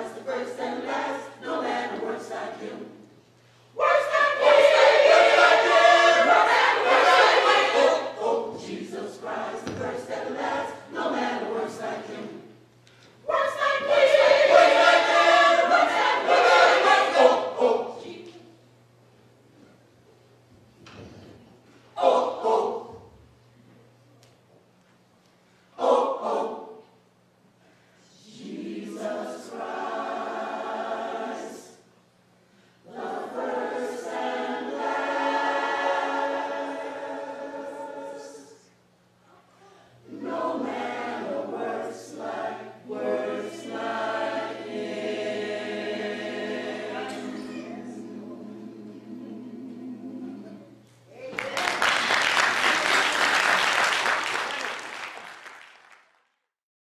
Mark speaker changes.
Speaker 1: was the first and last, no man works like him.